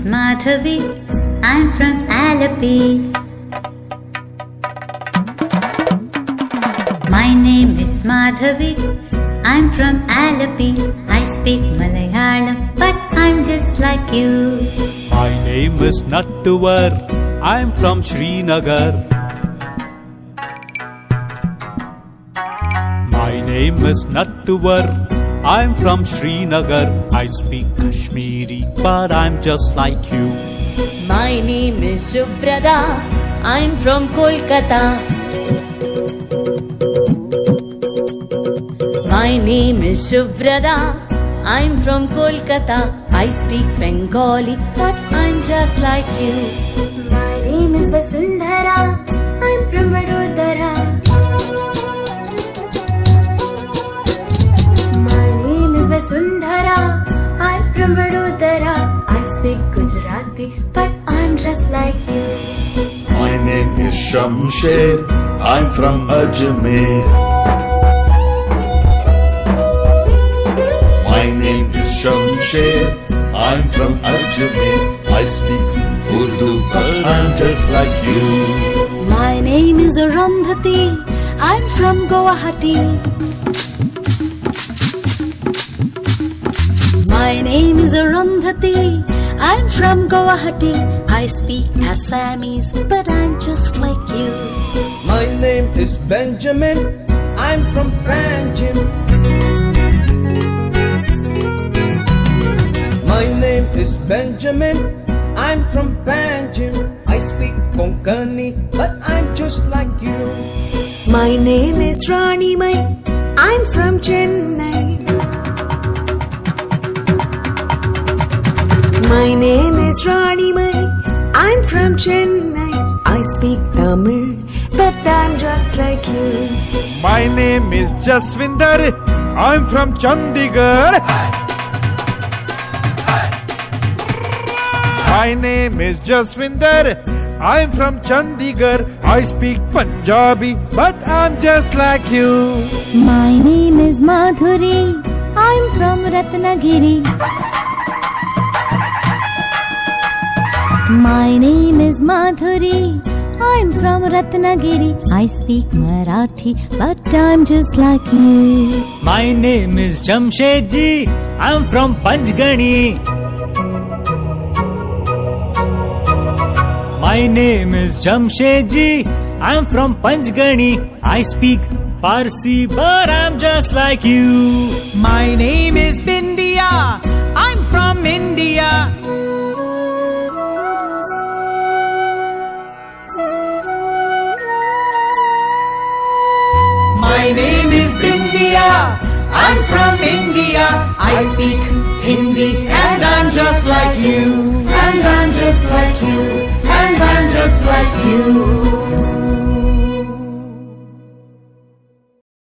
Madhavi. I'm from Alleppey. My name is Madhavi. I'm from Alleppey. I speak Malayalam, but I'm just like you. My name is Nattuvar. I'm from Srinagar. My name is Nattuvar. I'm from Srinagar. I speak Kashmiri, but I'm just like you. My name is Shubhrada. I'm from Kolkata. My name is Shubhrada. I'm from Kolkata. I speak Bengali, but I'm just like you. My name is Vasundhara. I'm from Vadodara. From Vadodara. I speak Gujarati, but I'm just like you. My name is Shamsher. I'm from Ajmer. My name is Shamsher. I'm from Ajmer. I speak Urdu, but I'm just like you. My name is Arundhati. I'm from Guwahati. My name is Arundhati. I'm from Guwahati. I speak Assamese, but I'm just like you. My name is Benjamin. I'm from Panjim. My name is Benjamin. I'm from Panjim. I speak Konkani, but I'm just like you. My name is Rani Mai. I'm from Chennai. Is Rani Mai. I'm from Chennai. I speak Tamil, but I'm just like you. My name is Jaswinder. I'm from Chandigarh. My name is Jaswinder. I'm from Chandigarh. I speak Punjabi, but I'm just like you. My name is Madhuri. I'm from Ratnagiri. My name is Madhuri. I'm from Ratnagiri. I speak Marathi, but I'm just like you. My name is Jamshedji. I'm from Panchgani. My name is Jamshedji. I'm from Panchgani. I speak Parsi, but I'm just like you. My name is Bindia. I speak Hindi and I'm just like you, and I'm just like you, and I'm just like you.